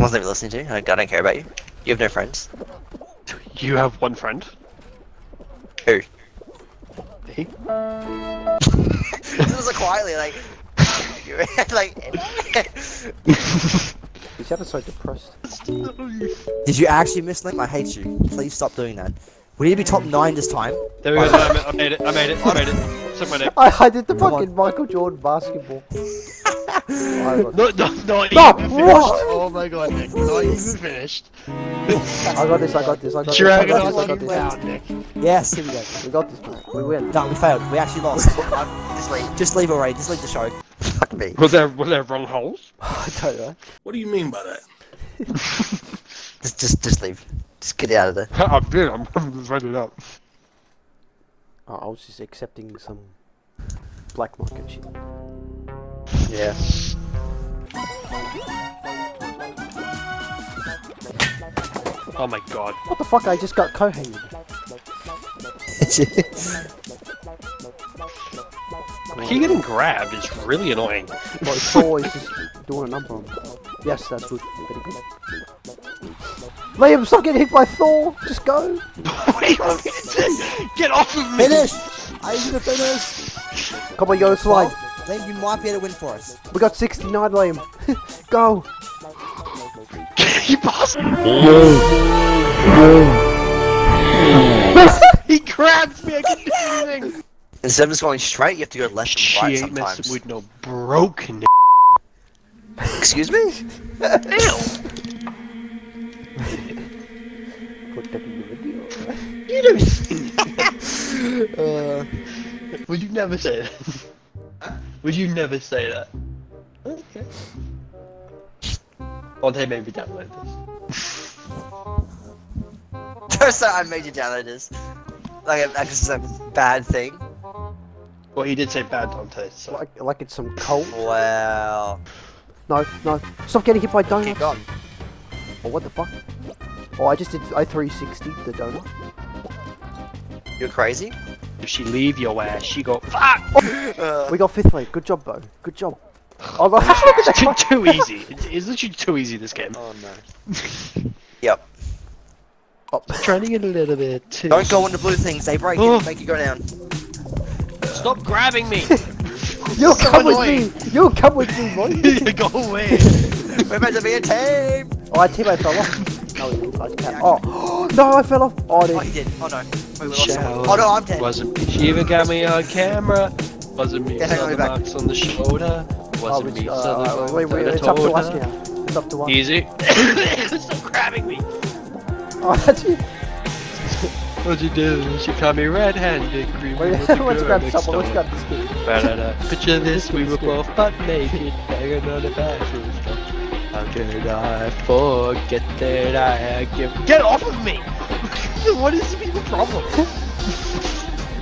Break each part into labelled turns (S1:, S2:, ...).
S1: Wasn't even listening to you. I I don't care about you. You have no friends.
S2: You have one friend.
S1: Who?
S2: Me.
S1: this was like quietly like. like.
S3: You sounded so depressed.
S1: Did you actually miss Link? I hate you. Please stop doing that. We need to be top nine this time.
S2: There we go. I ma- I made it. I made it. I made it. Suck my dick.
S3: I, I did the fucking Michael Jordan basketball. I
S2: No, no, not
S3: No,
S2: even finished.
S3: what?
S2: Oh my god, Nick. Not even finished.
S3: I got this, I got this, I got this, I
S2: Dragon
S3: got this, I got this.
S2: down, Nick.
S1: Yes, here we go.
S3: We got this, man. We win.
S1: No, we failed. We actually lost. Um, just leave. Just leave already. Just leave the show. Fuck me.
S2: Was there was there wrong holes?
S3: I don't know.
S4: What do you mean by that?
S1: Just, just, just leave. Just get it out of there.
S2: I'm good. I'm, I'm just ready up.
S3: Oh, I was just accepting some black market shit.
S1: Yeah.
S2: Oh my god.
S3: What the fuck? I just got co-hanged.
S2: He getting grabbed is really annoying.
S3: Well, Thor is just doing a number on me. Yes, that's good. Very good. Liam, stop getting hit by Thor! Just go!
S2: Wait, what is it? Get off of me!
S1: finish! I need to finish!
S3: Come on, go slide.
S1: Then you might be able to win for us.
S3: We got 69, Liam. go!
S2: he passed. he grabbed me. I couldn't do anything.
S1: Instead of just going straight, you have to go left
S2: She
S1: right
S2: ain't messing
S1: sometimes.
S2: with no broken.
S1: Excuse me?
S2: Ew.
S3: Protecting the video.
S2: You don't. uh, would you never say that? Would you never say that? Okay. Dante made me download this.
S1: Don't say I made you download this. Like, that's just a bad thing.
S2: Well, he did say bad Dante, so.
S3: Like, like it's some cult.
S1: Wow.
S3: No, no. Stop getting hit by donuts.
S1: Keep going.
S3: Oh, what the fuck? Oh, I just did I 360 the donut.
S1: You're crazy?
S2: If she leave your ass, she go fuck.
S1: Uh,
S3: We got fifth place. Good job, Bo. Good job. Oh, look, look at
S2: It's
S3: that
S2: too, too easy. It's, it's literally too easy this game.
S1: oh no. yep.
S3: Oh,
S2: Trying to get a little bit too.
S1: Don't go on the blue things, they break
S2: Oh.
S1: it, make you go down.
S2: Stop grabbing me.
S3: You'll
S2: So
S3: come
S2: annoying.
S3: with me. You'll come with me, boy.
S2: go away.
S1: We're meant to be a team!
S3: Oh, I teammate fell off. No, he. I can't. Oh, no, I fell off. Oh,
S1: Oh, he did. Oh no. Wait, we lost
S2: Shower.
S1: someone. Oh no, I'm dead.
S2: Wasn't me. She even got me on camera. Wasn't me.
S1: Yeah, on,
S2: the
S1: back.
S2: marks on the shoulder.
S3: Oh,
S2: Wasn't
S3: it's,
S2: me.
S3: uh, uh, wait, wait, it's up to us
S2: shoulder.
S3: now. It's up to us.
S2: Easy. Stop grabbing me.
S3: Oh, that's it.
S2: What'd you do? She caught me red-handed. Creeping
S3: Wait,
S2: with the
S3: let's grab someone. Let's grab this kid.
S2: Ba-da-da. Picture this, we were both butt naked, banging on the bathroom. How could I forget that I had given? Get off of me! what is the problem?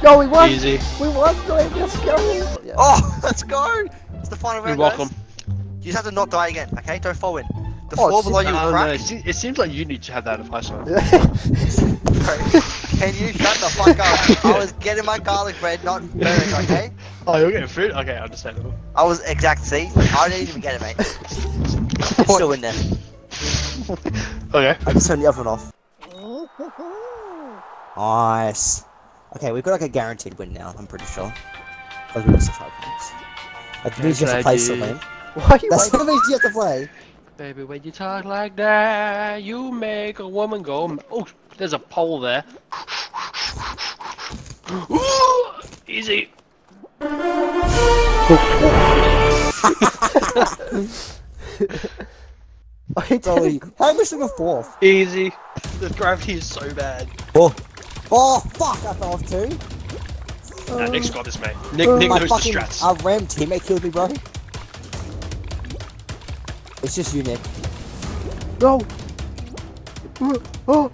S3: Yo, we won.
S2: Easy.
S3: We won. Liam, Let's go. Yeah.
S1: Oh, let's go! It's the final round,
S2: You're
S1: round,
S2: welcome.
S1: guys. You just have to not die again, okay? Don't fall in. The
S3: Oh,
S1: floor below you will
S2: don't know, it se- it seems like you need to have that advice on.
S1: Can you shut the fuck up? I was getting my garlic bread, not burnt, okay?
S2: Oh, you're getting food? Okay, understandable.
S1: I was exact, see? I didn't even get it, mate. It's still in there.
S2: Okay.
S1: I just turned the other one off. Nice. Okay, we've got like a guaranteed win now, I'm pretty sure. Because we lost the five points. It means you have to play
S2: Yes, I
S1: still,
S2: did.
S1: man.
S3: Why you
S1: That's what means you have to play.
S2: Baby, when you talk like that, you make a woman go. Oh, there's a pole there. Easy.
S3: I hate
S1: Zoe, how much of a fourth?
S2: Easy. The gravity is so bad.
S1: Oh. Oh, fuck, I fell off too.
S2: Nah, Nick's got this, mate. Nick, Nick
S1: My
S2: knows the
S1: fucking
S2: strats.
S1: uh, Ram teammate killed me, bro. It's just you, Nick.
S3: No. Oh. Oh.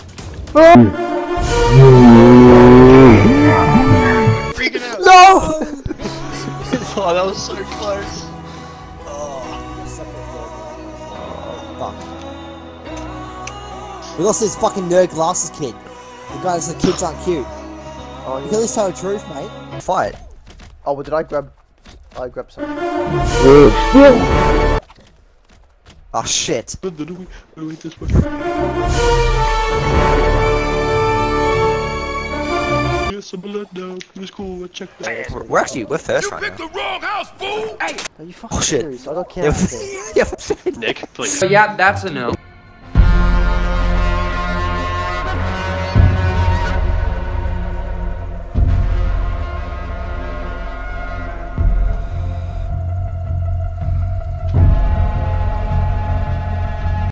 S2: Freaking out.
S3: No.
S2: Oh, that was so close.
S1: Fuck. We lost this fucking nerd glasses kid. The guy that kids aren't cute.
S3: Oh,
S1: You
S3: yeah.
S1: can at least tell the truth, mate. Fight.
S3: oh, well, did I grab? I grabbed some.
S1: Oh shit.
S2: We, what do we this way? Yes, I'm blood now. It's cool. I checked that.
S1: We're, we're actually we're first right now.
S3: Are you oh, fucking
S1: Oh, shit.
S3: serious? I don't care.
S1: Yeah, yeah,
S2: Nick, please.
S4: So yeah, that's a no.